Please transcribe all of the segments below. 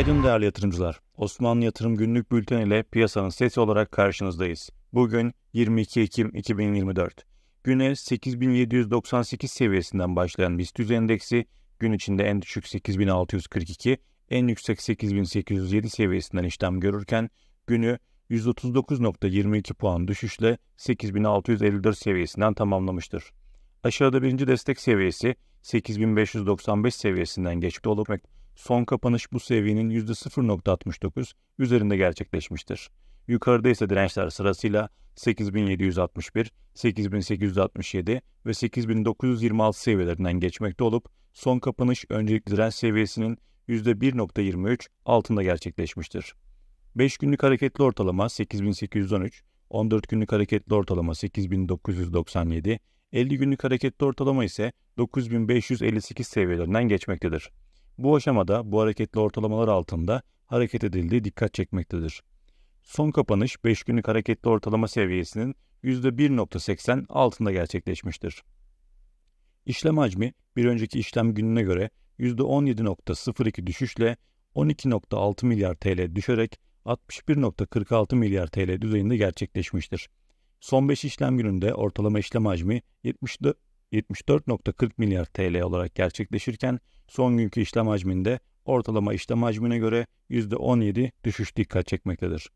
Günaydın değerli yatırımcılar. Osmanlı Yatırım Günlük Bülteni ile piyasanın sesi olarak karşınızdayız. Bugün 22 Ekim 2024. Güne 8798 seviyesinden başlayan BIST endeksi gün içinde en düşük 8642, en yüksek 8807 seviyesinden işlem görürken günü 139.22 puan düşüşle 8654 seviyesinden tamamlamıştır. Aşağıda birinci destek seviyesi 8595 seviyesinden geçti olup son kapanış bu seviyenin %0.69 üzerinde gerçekleşmiştir. Yukarıda ise dirençler sırasıyla 8761, 8867 ve 8926 seviyelerinden geçmekte olup son kapanış öncelikli direnç seviyesinin %1.23 altında gerçekleşmiştir. 5 günlük hareketli ortalama 8813, 14 günlük hareketli ortalama 8997, 50 günlük hareketli ortalama ise 9558 seviyelerinden geçmektedir. Bu aşamada bu hareketli ortalamalar altında hareket edildiği dikkat çekmektedir. Son kapanış 5 günlük hareketli ortalama seviyesinin %1.80 altında gerçekleşmiştir. İşlem hacmi bir önceki işlem gününe göre %17.02 düşüşle 12.6 milyar TL düşerek 61.46 milyar TL düzeyinde gerçekleşmiştir. Son 5 işlem gününde ortalama işlem hacmi 74.40 milyar TL olarak gerçekleşirken son günkü işlem hacminde ortalama işlem hacmine göre %17 düşüş dikkat çekmektedir.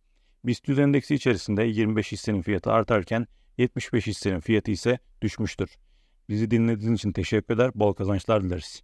BIST endeksi içerisinde 25 hissenin fiyatı artarken 75 hissenin fiyatı ise düşmüştür. Bizi dinlediğiniz için teşekkür eder, bol kazançlar dileriz.